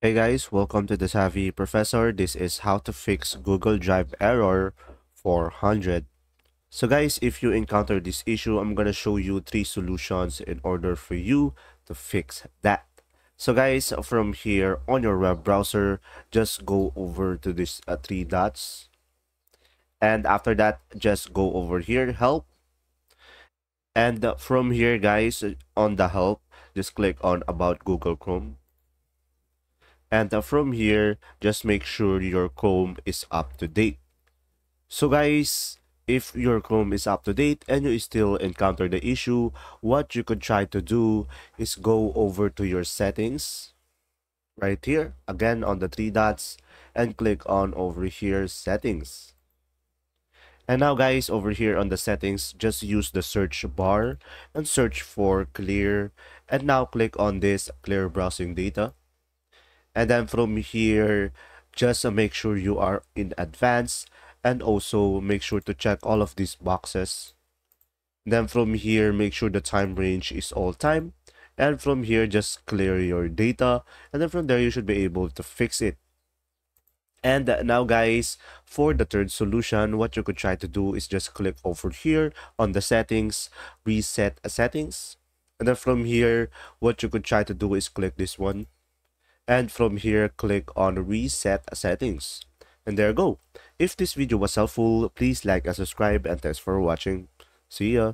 Hey guys, welcome to the Savvy Professor. This is how to fix Google Drive error 400. So guys, if you encounter this issue, I'm gonna show you three solutions in order for you to fix that. So guys, from here on your web browser, just go over to this uh, three dots. And after that, just go over here, help. And uh, from here guys, on the help, just click on about Google Chrome and uh, from here just make sure your Chrome is up to date. So guys if your Chrome is up to date and you still encounter the issue what you could try to do is go over to your settings right here again on the three dots and click on over here settings. And now guys over here on the settings just use the search bar and search for clear. And now click on this clear browsing data and then from here just make sure you are in advance and also make sure to check all of these boxes. Then from here make sure the time range is all time. And from here just clear your data. And then from there you should be able to fix it. And now guys for the third solution what you could try to do is just click over here on the settings reset settings. And then from here what you could try to do is click this one and from here click on reset settings. And there you go. If this video was helpful please like and subscribe. And thanks for watching. See ya